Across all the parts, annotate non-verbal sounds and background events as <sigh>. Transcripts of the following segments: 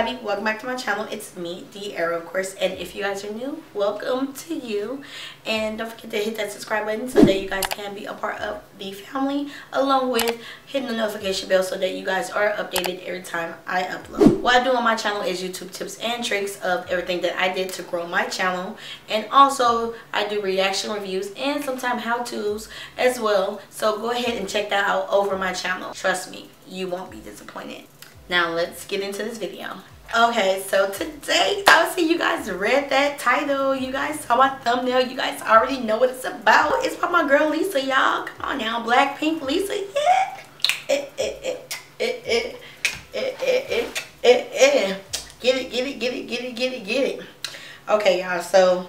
everybody, welcome back to my channel. It's me, Dearra of course, and if you guys are new, welcome to you. And don't forget to hit that subscribe button so that you guys can be a part of the family along with hitting the notification bell so that you guys are updated every time I upload. What I do on my channel is YouTube tips and tricks of everything that I did to grow my channel and also I do reaction reviews and sometimes how-tos as well. So go ahead and check that out over my channel. Trust me, you won't be disappointed. Now let's get into this video. Okay, so today, obviously you guys read that title, you guys saw my thumbnail, you guys already know what it's about. It's by my girl Lisa, y'all. Come on now, Blackpink Lisa, yeah. Get it, get it, get it, get it, get it, get it. Okay, y'all, so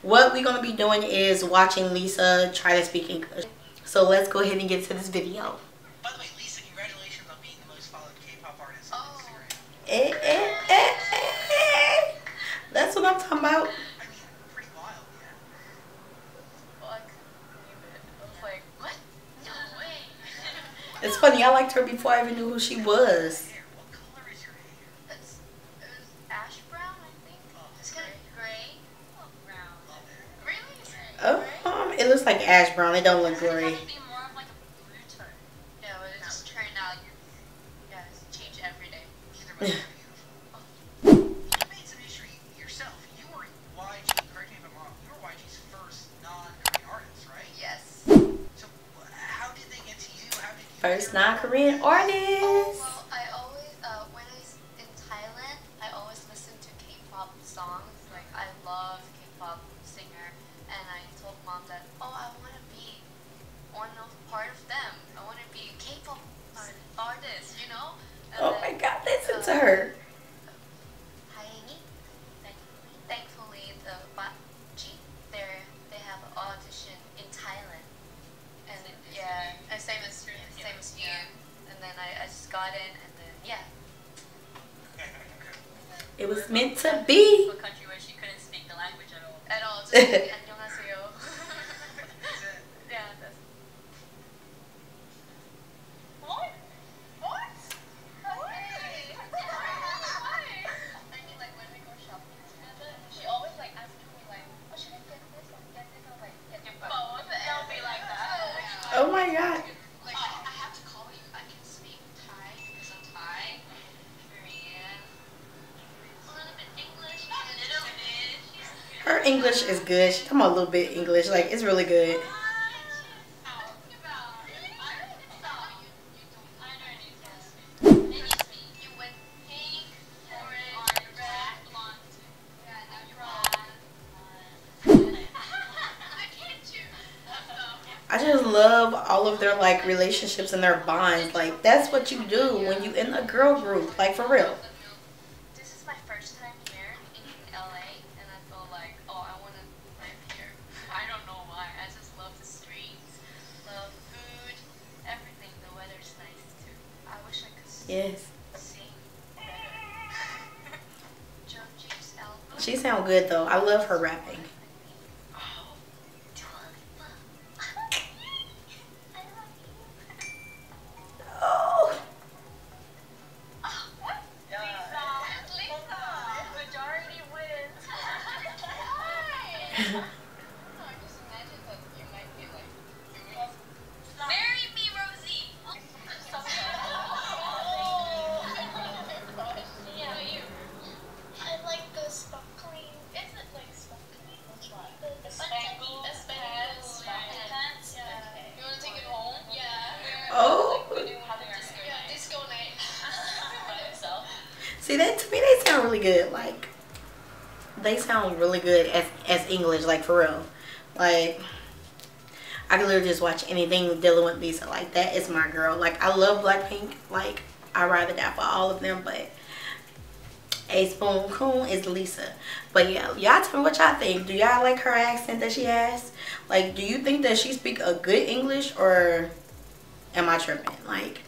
what we're going to be doing is watching Lisa try to speak English. So let's go ahead and get to this video. eh, eh, eh, eh, That's what I'm talking about. It's funny, I liked her before I even knew who she was. Oh, um, it looks like ash brown. It don't look gray. First non-Korean artist. Well, I always, uh, when I was in Thailand, I always listened to K-pop songs. Like, I love K-pop singer, and I told mom that, oh, I want to be one of part of them. I want to be a K-pop artist, you know? her. Thankfully, the they have an audition in Thailand. And yeah, It was meant to be. Country where she couldn't speak the language at all. <laughs> At all. That. Like, I, I have to call you. I can speak Thai because I'm Thai, Korean, a little bit English, a little bit. Her English is good. She talking about a little bit English. Like, it's really good. Love all of their, like, relationships and their bonds. Like, that's what you do when you in a girl group. Like, for real. This is my first time here in LA, and I feel like, oh, I want to live here. I don't know why. I just love the streets, love food, everything. The weather's nice too. I wish I could Yes. sing better. <laughs> Jeongji's album. She sound good, though. I love her rapping. Oh. <laughs> See, that to me, they sound really good. Like, they sound really good as, as English, like, for real. Like, I could literally just watch anything dealing with Lisa. Like, that is my girl. Like, I love Blackpink. Like, i rather die for all of them, but A Spoon Coon is Lisa. But yeah, y'all tell me what y'all think. Do y'all like her accent that she has? Like, do you think that she speak a good English or am I tripping? Like,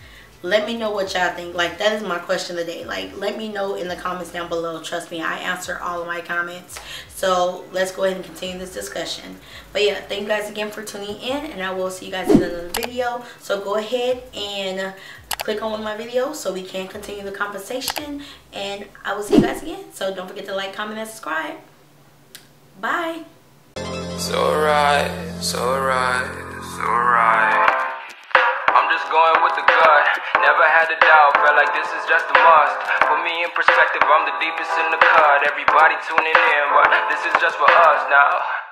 let me know what y'all think. Like that is my question of the day. Like let me know in the comments down below. Trust me i answer all of my comments. So let's go ahead and continue this discussion. But yeah thank you guys again for tuning in and i will see you guys in another video. So go ahead and click on one of my videos so we can continue the conversation and i will see you guys again. So don't forget to like comment and subscribe. Bye. So right, so right, so right. I'm just going with the. Never had a doubt, felt like this is just a must. Put me in perspective, I'm the deepest in the cut. Everybody tuning in, but this is just for us now.